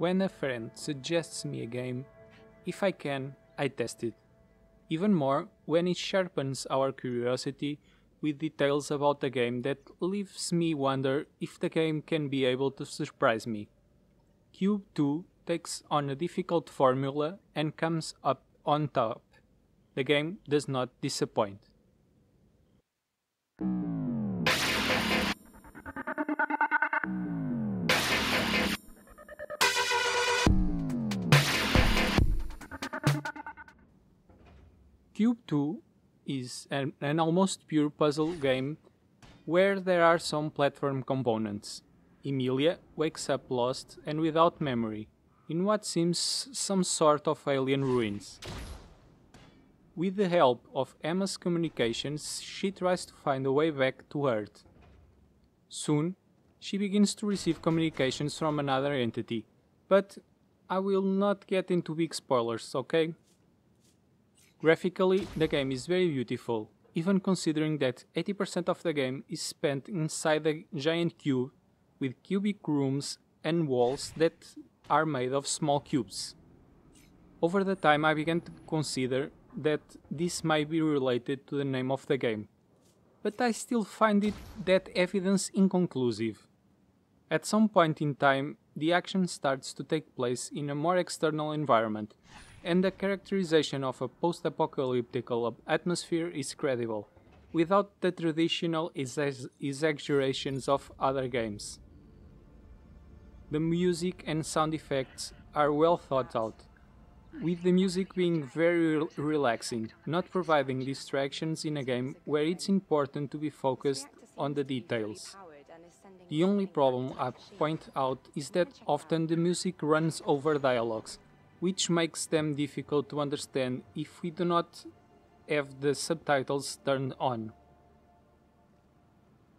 when a friend suggests me a game, if I can, I test it. Even more when it sharpens our curiosity with details about the game that leaves me wonder if the game can be able to surprise me. Q.U.B.E. 2 takes on a difficult formula and comes up on top. The game does not disappoint. Q.U.B.E. 2 is an, an almost pure puzzle game where there are some platform components. Amelia wakes up lost and without memory, in what seems some sort of alien ruins. With the help of Emma's communications, she tries to find a way back to Earth. Soon, she begins to receive communications from another entity, but I will not get into big spoilers, okay? Graphically, the game is very beautiful, even considering that 80% of the game is spent inside a giant cube with cubic rooms and walls that are made of small cubes. Over the time, I began to consider that this might be related to the name of the game, but I still find it that evidence inconclusive. At some point in time, the action starts to take place in a more external environment, and the characterization of a post apocalyptic atmosphere is credible, without the traditional exaggerations of other games. The music and sound effects are well thought out, with the music being very re relaxing, not providing distractions in a game where it's important to be focused on the details. The only problem I point out is that often the music runs over dialogues, which makes them difficult to understand if we do not have the subtitles turned on.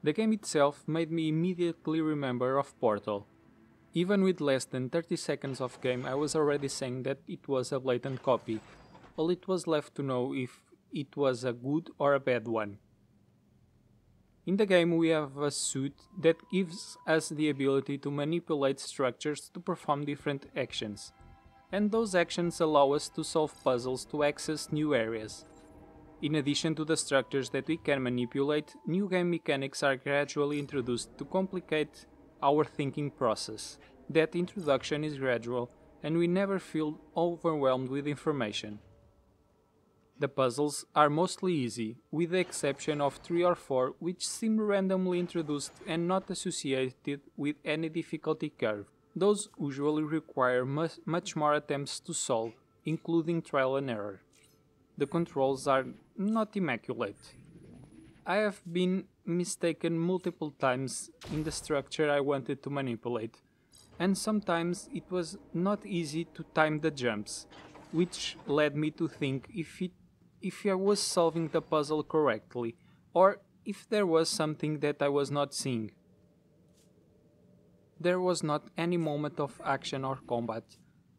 The game itself made me immediately remember of Portal. Even with less than 30 seconds of game I was already saying that it was a blatant copy. All it was left to know if it was a good or a bad one. In the game we have a suit that gives us the ability to manipulate structures to perform different actions and those actions allow us to solve puzzles to access new areas. In addition to the structures that we can manipulate, new game mechanics are gradually introduced to complicate our thinking process. That introduction is gradual, and we never feel overwhelmed with information. The puzzles are mostly easy, with the exception of 3 or 4 which seem randomly introduced and not associated with any difficulty curve. Those usually require much more attempts to solve, including trial and error. The controls are not immaculate. I have been mistaken multiple times in the structure I wanted to manipulate, and sometimes it was not easy to time the jumps, which led me to think if it if I was solving the puzzle correctly, or if there was something that I was not seeing. There was not any moment of action or combat,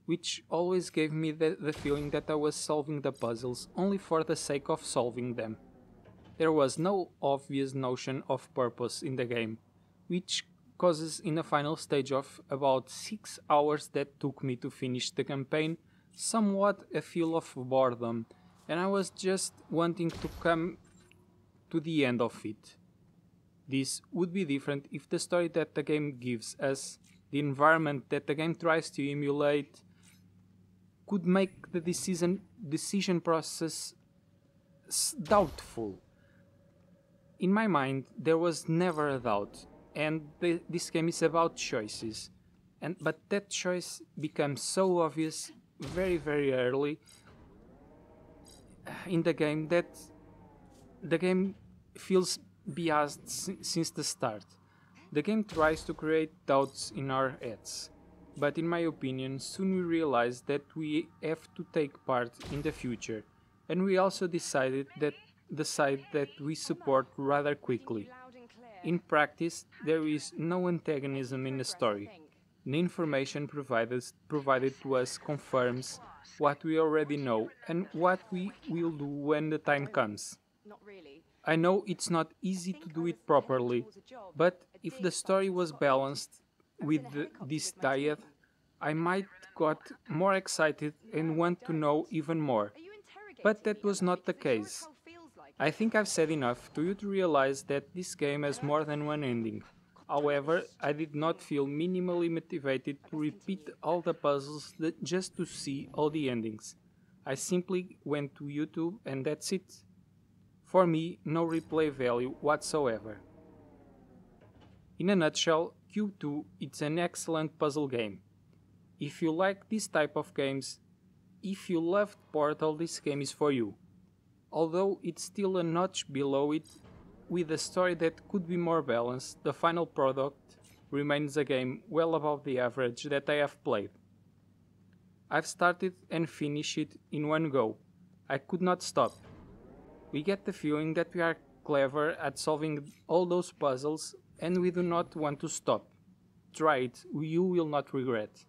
which always gave me the, the feeling that I was solving the puzzles only for the sake of solving them. There was no obvious notion of purpose in the game, which causes in the final stage of about 6 hours that took me to finish the campaign somewhat a feel of boredom, and I was just wanting to come to the end of it. This would be different if the story that the game gives us, the environment that the game tries to emulate, could make the decision decision process doubtful. In my mind, there was never a doubt, and the, this game is about choices. And but that choice becomes so obvious very very early uh, in the game that the game feels biased since the start. The game tries to create doubts in our heads, but in my opinion, soon we realize that we have to take part in the future, and we also decided that the side that we support rather quickly. In practice, there is no antagonism in the story. The information provided, provided to us confirms what we already know and what we will do when the time comes. I know it's not easy to do it properly, but if the story was balanced with the, this diet, I might got more excited and want to know even more. But that was not the case. I think I've said enough to you to realize that this game has more than one ending. However, I did not feel minimally motivated to repeat all the puzzles just to see all the endings. I simply went to YouTube and that's it. For me, no replay value whatsoever. In a nutshell, Q.U.B.E. 2 it's an excellent puzzle game. If you like this type of games, if you loved Portal, this game is for you. Although it's still a notch below it, with a story that could be more balanced, the final product remains a game well above the average that I have played. I've started and finished it in one go. I could not stop. We get the feeling that we are clever at solving all those puzzles and we do not want to stop. Try it, you will not regret.